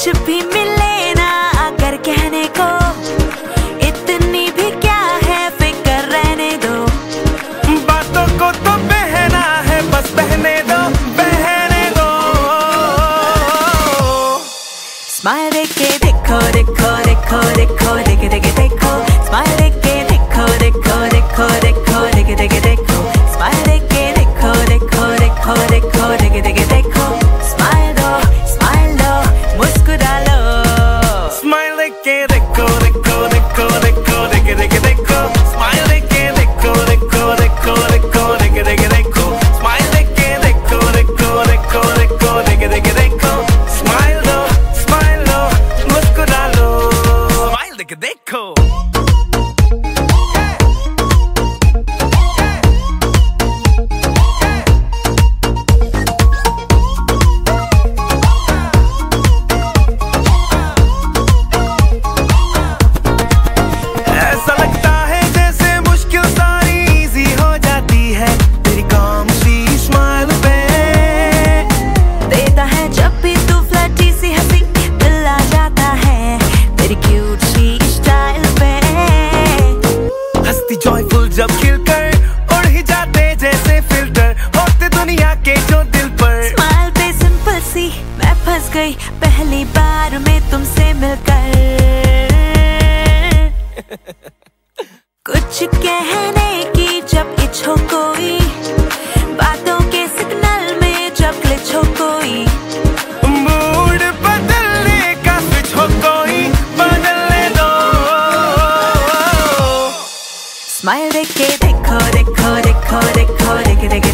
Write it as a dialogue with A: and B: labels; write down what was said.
A: कुछ भी मिले ना अगर कहने को। इतनी भी क्या है फ़िक्र रहने दो।
B: बातों को तो बहना है बस बहने दो बहने दो।
A: स्माइल के देखो देखो।
B: मस्ती जॉयफुल जब खिलकर उड़ ही जाते जैसे फ़िल्टर होते दुनिया के जो दिल पर।
A: स्माइल पे सिंपल सी, मैं फंस गई पहली बार में तुमसे मिलकर। कुछ कहने की जब इच्छो कोई बातों के सिग्नल में जब लिछो कोई। स्माइल देख के देखो देखो देखो देखो देख